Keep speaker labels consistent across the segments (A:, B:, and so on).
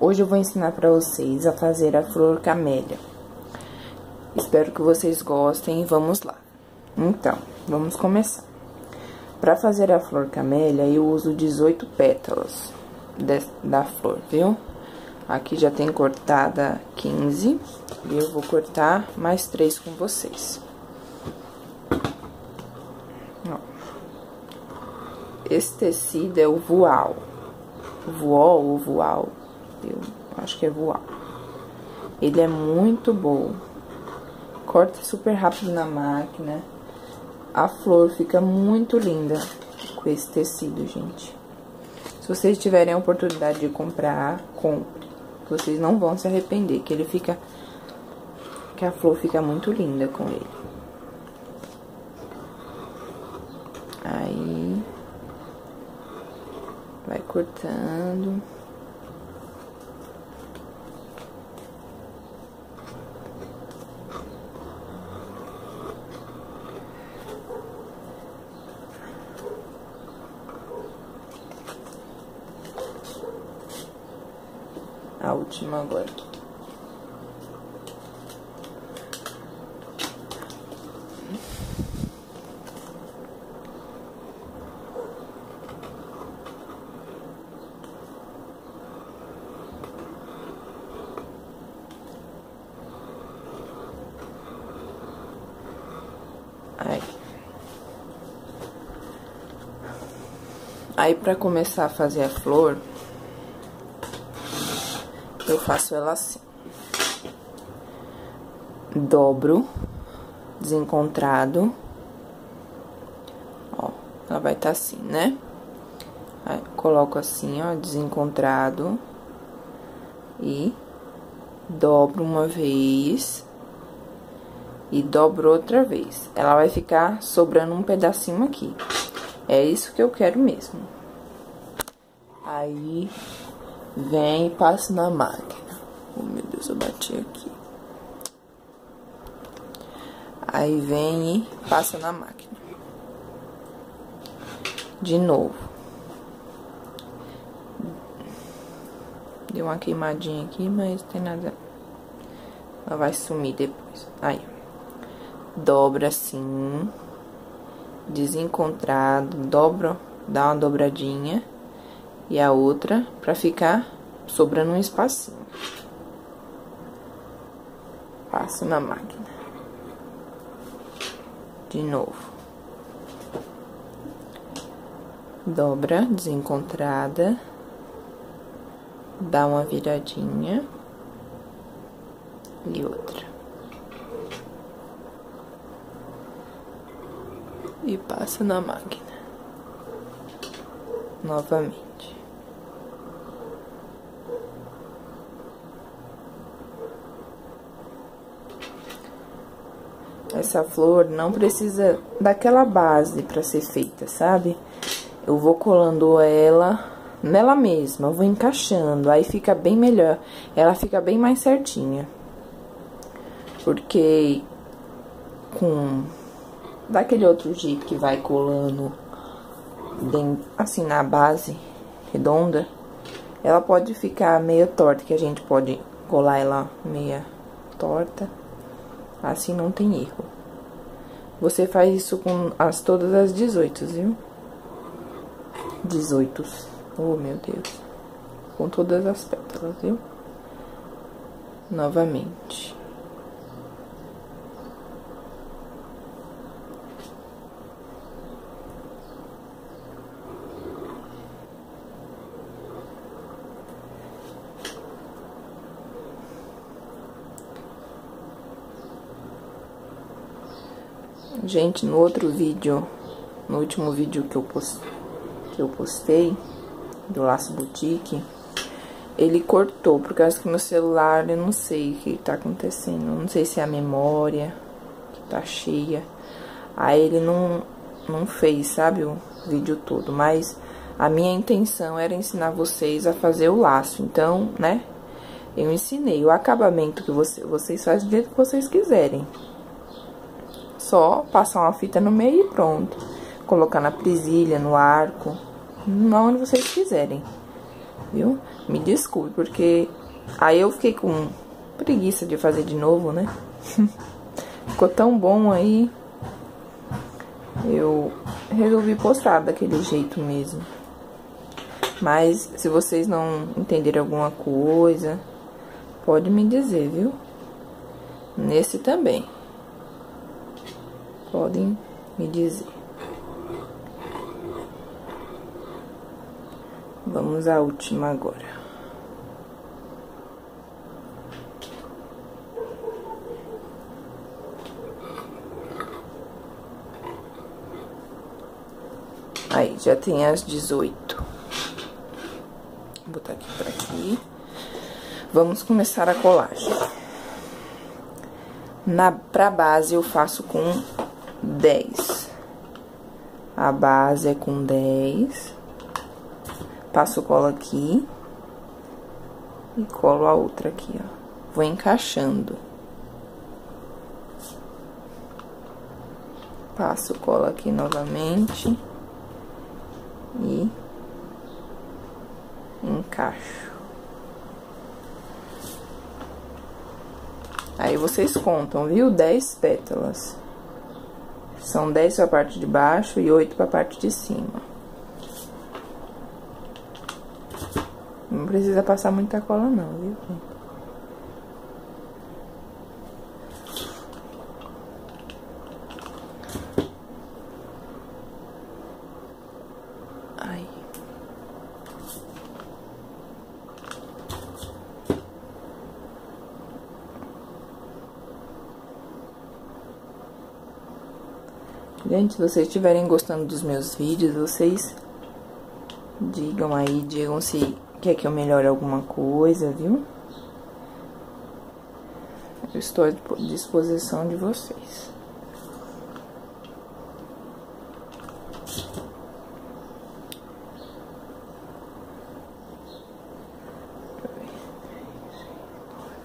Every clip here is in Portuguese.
A: Hoje eu vou ensinar pra vocês a fazer a flor camélia. Espero que vocês gostem e vamos lá. Então, vamos começar. Pra fazer a flor camélia, eu uso 18 pétalas de, da flor, viu? Aqui já tem cortada 15 e eu vou cortar mais três com vocês. Esse tecido é o voal. Voal ou voal, eu acho que é voal. Ele é muito bom. Corta super rápido na máquina. A flor fica muito linda com esse tecido, gente. Se vocês tiverem a oportunidade de comprar, compre. Vocês não vão se arrepender, que ele fica... Que a flor fica muito linda com ele. Aí... Vai cortando... a última agora. Aí. Aí, pra começar a fazer a flor, eu faço ela assim. Dobro, desencontrado. Ó, ela vai estar tá assim, né? Aí, coloco assim, ó, desencontrado. E dobro uma vez. E dobro outra vez. Ela vai ficar sobrando um pedacinho aqui. É isso que eu quero mesmo. Aí, Vem e passa na máquina. Oh, meu Deus, eu bati aqui. Aí vem e passa na máquina. De novo. Deu uma queimadinha aqui, mas tem nada. Ela vai sumir depois. Aí. Dobra assim. Desencontrado. Dobra. Dá uma dobradinha e a outra para ficar sobrando um espacinho. Passo na máquina. De novo. Dobra desencontrada. Dá uma viradinha. E outra. E passa na máquina. Novamente. Essa flor não precisa daquela base para ser feita, sabe? Eu vou colando ela nela mesma, eu vou encaixando, aí fica bem melhor, ela fica bem mais certinha. Porque com daquele outro jeito que vai colando assim na base redonda, ela pode ficar meio torta, que a gente pode colar ela meia torta. Assim não tem erro. Você faz isso com as todas as 18, viu? 18. Oh, meu Deus. Com todas as pétalas, viu? Novamente. Gente, no outro vídeo, no último vídeo que eu, que eu postei, do Laço Boutique, ele cortou, por causa que no celular eu não sei o que tá acontecendo. Não sei se é a memória que tá cheia. Aí ele não, não fez, sabe, o vídeo todo. Mas a minha intenção era ensinar vocês a fazer o laço. Então, né, eu ensinei. O acabamento que você, vocês fazem do jeito que vocês quiserem. Só passar uma fita no meio e pronto. Colocar na presilha, no arco, onde vocês quiserem. viu? Me desculpe, porque aí eu fiquei com preguiça de fazer de novo, né? Ficou tão bom aí, eu resolvi postar daquele jeito mesmo. Mas se vocês não entenderem alguma coisa, pode me dizer, viu? Nesse também. Podem me dizer. Vamos à última agora. Aí, já tem as 18. Vou botar aqui por aqui. Vamos começar a colagem. Na, pra base, eu faço com 10. A base é com 10. Passo cola aqui. E colo a outra aqui, ó. Vou encaixando. Passo cola aqui novamente e encaixo. Aí vocês contam, viu? 10 pétalas. São 10 pra parte de baixo e 8 pra parte de cima. Não precisa passar muita cola não, viu? Gente, se vocês estiverem gostando dos meus vídeos, vocês digam aí, digam se quer que eu melhore alguma coisa, viu? Eu estou à disposição de vocês.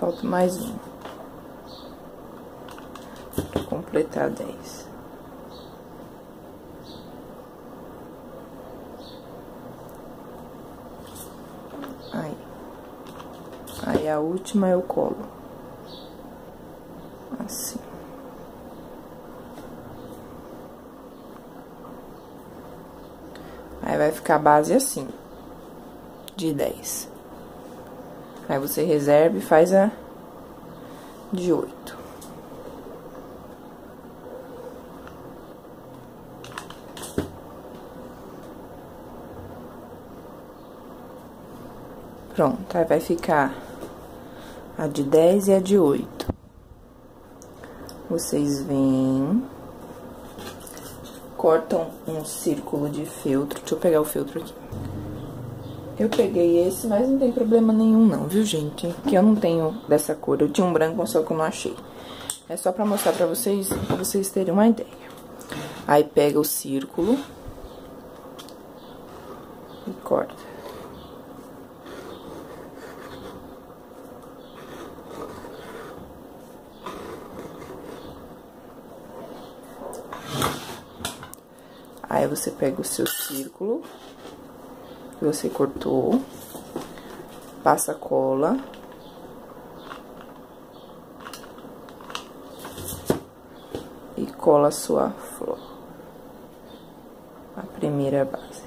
A: Falta mais um. Pra completar dez. A última eu colo. Assim. Aí vai ficar a base assim, de 10. Aí você reserva e faz a de 8. Pronto, aí vai ficar a de 10 e a de 8. Vocês vêm, cortam um círculo de feltro. Deixa eu pegar o feltro aqui. Eu peguei esse, mas não tem problema nenhum não, viu, gente? Que eu não tenho dessa cor. Eu tinha um branco, só que eu não achei. É só pra mostrar pra vocês, pra vocês terem uma ideia. Aí, pega o círculo e corta. Aí você pega o seu círculo que você cortou, passa cola. E cola a sua flor. A primeira base.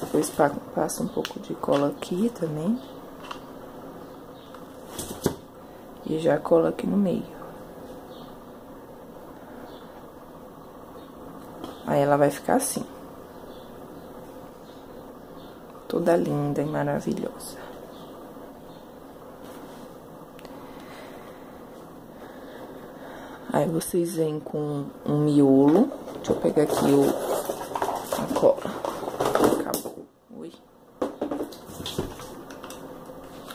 A: Depois passa um pouco de cola aqui também. E já cola aqui no meio. Aí ela vai ficar assim. Toda linda e maravilhosa. Aí vocês vêm com um miolo. Deixa eu pegar aqui o, a cola. Acabou. Ui.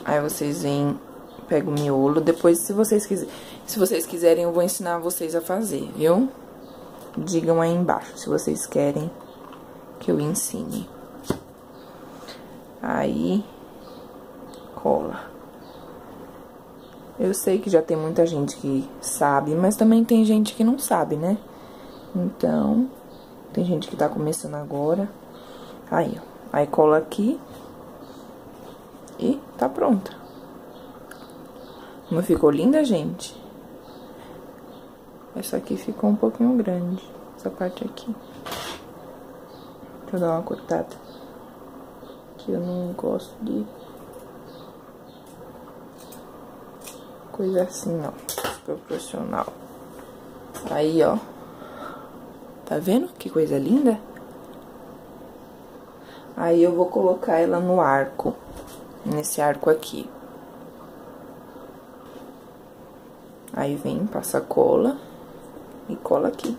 A: Aí vocês vêm, pegam o miolo. Depois, se vocês quiserem, se vocês quiserem, eu vou ensinar vocês a fazer, viu? Digam aí embaixo se vocês querem que eu ensine. Aí, cola. Eu sei que já tem muita gente que sabe, mas também tem gente que não sabe, né? Então, tem gente que tá começando agora. Aí, ó. Aí cola aqui. E tá pronta. Não ficou linda, gente? Essa aqui ficou um pouquinho grande. Essa parte aqui. Deixa eu dar uma cortada. Que eu não gosto de... Coisa assim, ó. Proporcional. Aí, ó. Tá vendo que coisa linda? Aí eu vou colocar ela no arco, nesse arco aqui. Aí vem, passa cola e cola aqui.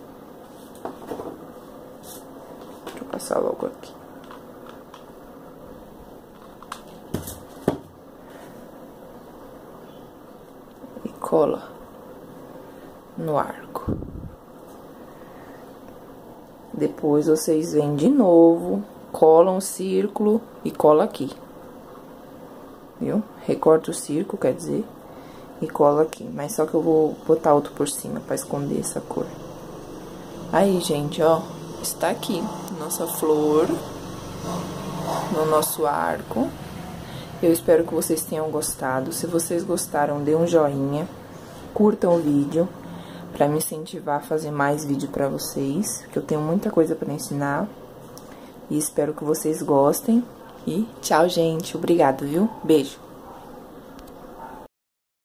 A: Deixa eu passar logo aqui. E cola no arco. Depois vocês vêm de novo cola um círculo e cola aqui. Viu? Recorta o círculo, quer dizer, e cola aqui. Mas só que eu vou botar outro por cima pra esconder essa cor. Aí, gente, ó, está aqui nossa flor no nosso arco. Eu espero que vocês tenham gostado. Se vocês gostaram, dê um joinha, curtam o vídeo para me incentivar a fazer mais vídeo para vocês, que eu tenho muita coisa para ensinar. E espero que vocês gostem. E tchau, gente. Obrigado, viu? Beijo.